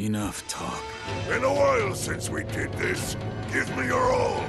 Enough talk. Been a while since we did this. Give me your all.